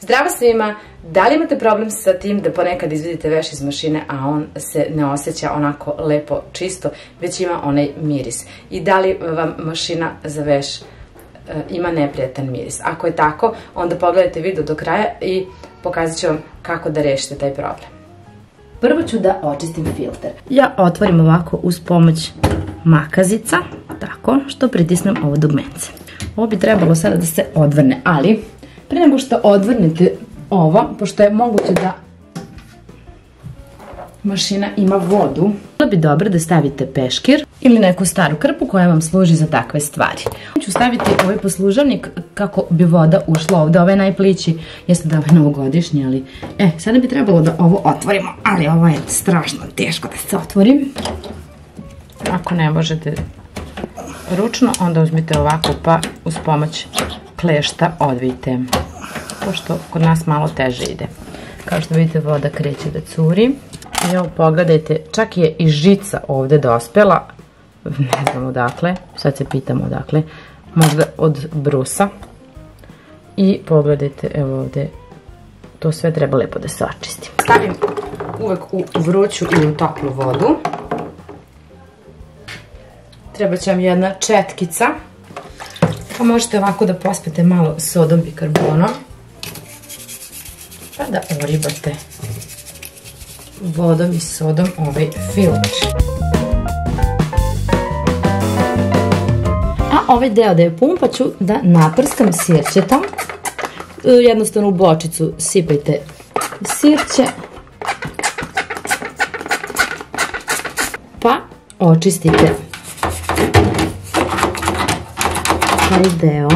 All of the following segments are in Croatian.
Zdravo svima! Da li imate problem sa tim da ponekad izvidite veš iz mašine, a on se ne osjeća onako lepo čisto, već ima onaj miris? I da li vam mašina za veš e, ima neprijatan miris? Ako je tako, onda pogledajte video do kraja i pokazat ću vam kako da rešite taj problem. Prvo ću da očistim filter. Ja otvorim ovako uz pomoć makazica, tako što pritisnem ovo dugmence. Ovo bi trebalo sada da se odvrne, ali Pre nego što odvrnete ovo, pošto je moguće da mašina ima vodu, bilo bi dobro da stavite peškir ili neku staru krpu koja vam služi za takve stvari. Ću staviti ovaj poslužavnik kako bi voda ušla ovde, ovaj najplići jeste da je novogodišnji, ali e, sada bi trebalo da ovo otvorimo, ali ovo je strašno teško da se otvori. Ako ne možete ručno, onda uzmite ovako pa uz pomoć klešta odvijte. Pošto kod nas malo teže ide. Kao što vidite voda kreće da curi. I evo pogledajte, čak je i žica ovde dospela. Ne znam odakle, sad se pitamo odakle. Možda od brusa. I pogledajte, evo ovde, to sve treba lepo da se očisti. Stavim uvek u vruću ili u toplu vodu. Treba će vam jedna četkica Pa možete ovako da pospete malo sodom bikarbonom. Pa da oribate vodom i sodom ovaj filter. A ovaj deo da je pun pa ću da naprskam sirćetom. Jednostavno u bočicu sipajte sirće. Pa očistite taj deo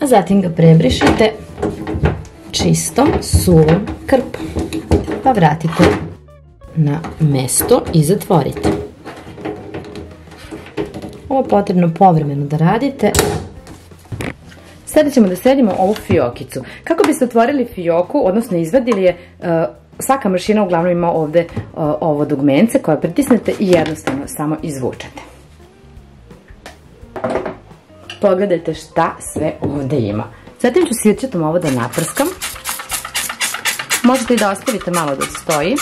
a zatim ga prebrišite čistom, suvom krpom pa vratite na mesto i zatvorite. Ovo je potrebno povremeno da radite. Sada ćemo da sredimo ovu fiokicu. Kako biste otvorili fioku, odnosno izvadili je, svaka mašina uglavnom ima ovde ovo dugmence koje pritisnete i jednostavno samo izvučete. Pogledajte šta sve ovde ima. Zatim ću sirćetom ovo da naprskam. Možete i da ostavite malo da stoji.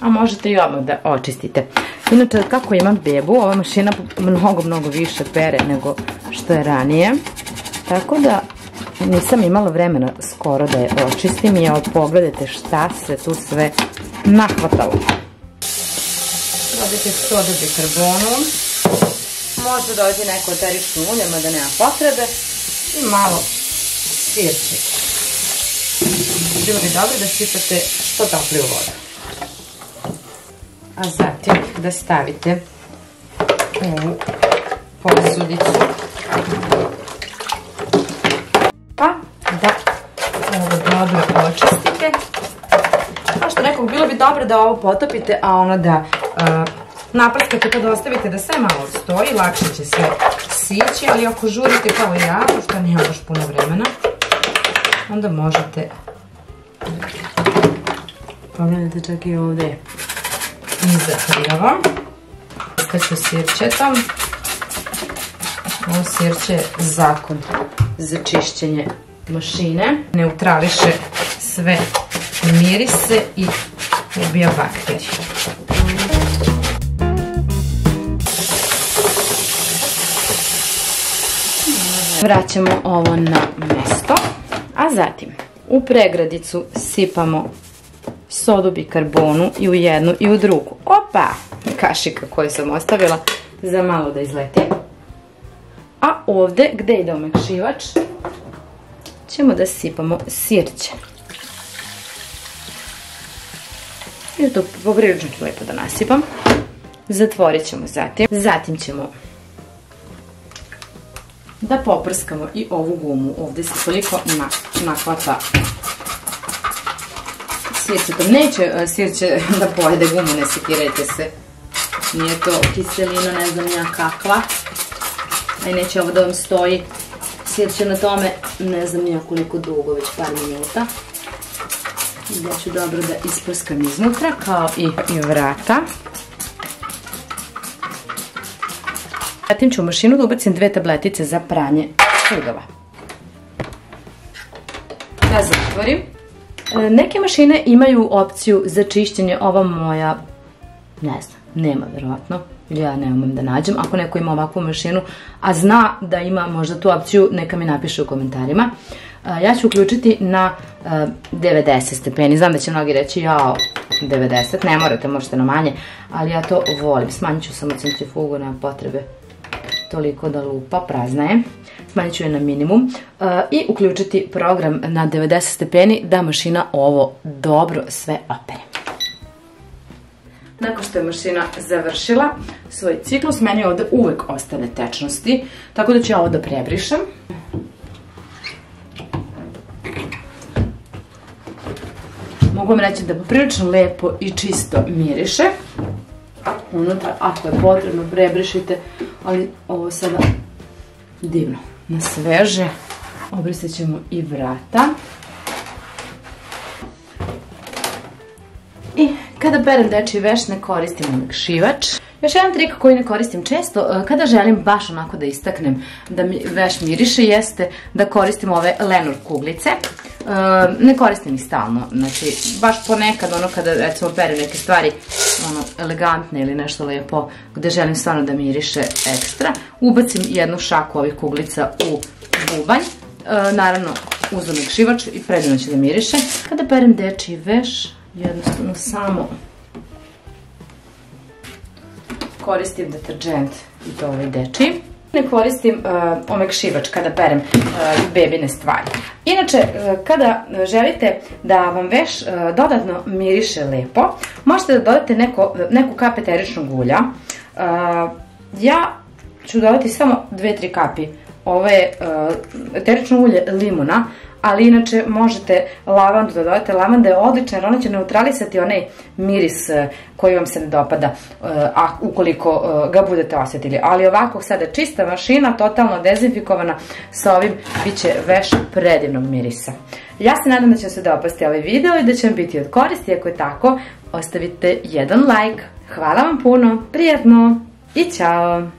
A možete i odmah da očistite. Inače, kako imam bebu, ova mašina mnogo, mnogo više pere nego što je ranije. Tako da nisam imala vremena skoro da je očistim i evo pogledajte šta se tu sve nahvatalo. Dodajte sodu bikarbonom. Možda dodati neko eterično ulje, mada nema potrebe. I malo sirčika. Bilo bi dobro da sipate što topliju vodu. A zatim da stavite u posudicu pa da ovo dobro očistite. Kao što nekog, bilo bi dobro da ovo potopite, a ono da uh, naprskate pa da ostavite da sve malo stoji, lakše će se sići, ali ako žurite kao ja, pošto nema baš puno vremena, onda možete. Pogledajte čak i ovde iza prijava. Skaću sirćetom. Ovo sirće je zakon za čišćenje mašine. Neutrališe sve mirise i ubija bakteriju. Vraćamo ovo na mesto, a zatim u pregradicu sipamo sodu bikarbonu i u jednu i u drugu. Opa! Kašika koju sam ostavila za malo da izleti. A ovde, gde ide omekšivač, ćemo da sipamo sirće. I to poprilično ću lepo da nasipam. Zatvorit ćemo zatim. Zatim ćemo da poprskamo i ovu gumu. Ovde se toliko nakvata To neće sirće da pojede gumu, ne sekirajte se. Nije to kiselina, ne znam ja kakva. A i neće ovo da vam stoji. Će na tome, ne znam nija koliko dugo, već par minuta. Ja ću dobro da isprskam iznutra kao i, i vrata. Zatim ću u mašinu da ubacim dve tabletice za pranje sudova. Da zatvorim. E, neke mašine imaju opciju za čišćenje, ova moja, ne znam, nema verovatno, ja ne umem da nađem. Ako neko ima ovakvu mašinu, a zna da ima možda tu opciju, neka mi napiše u komentarima. E, ja ću uključiti na 90 e, stepeni. Znam da će mnogi reći, jao, 90, ne morate, možete na manje, ali ja to volim. Smanjit ću samo centrifugu, nema potrebe toliko da lupa, prazna je. Smanjit ću je na minimum i uključiti program na 90 stepeni da mašina ovo dobro sve opere. Nakon što je mašina završila svoj ciklus, meni ovdje uvek ostane tečnosti, tako da ću ja ovo da prebrišem. Mogu vam reći da poprilično lepo i čisto miriše. Unutra, ako je potrebno, prebrišite, ali ovo sada divno. Na sveže obrisat ćemo i vrata. I kada perem dečji veš ne koristim omekšivač. Još jedan trik koji ne koristim često, e, kada želim baš onako da istaknem da mi veš miriše, jeste da koristim ove Lenor kuglice. E, ne koristim ih stalno, znači baš ponekad ono kada recimo perem neke stvari ono elegantne ili nešto lepo gde želim stvarno da miriše ekstra, ubacim jednu šaku ovih kuglica u bubanj, e, naravno uz omekšivač i predivno će da miriše. Kada perem dečji veš, jednostavno samo koristim deterđent i to ovaj deči. Ne koristim uh, omekšivač kada perem uh, bebine stvari. Inače, uh, kada želite da vam veš dodatno miriše lepo, možete da dodate neko, neku kap eteričnog ulja. Ja ću dodati samo 2-3 kapi ove eterično ulje limuna, ali inače možete lavandu da dodate. Lavanda je odlična jer ona će neutralisati onaj miris e, koji vam se ne dopada e, ukoliko e, ga budete osjetili. Ali ovako sada čista mašina, totalno dezinfikovana sa ovim bit će veš predivnog mirisa. Ja se nadam da će se dopasti ovaj video i da će vam biti od koristi. Ako je tako, ostavite jedan like. Hvala vam puno, prijatno i čao!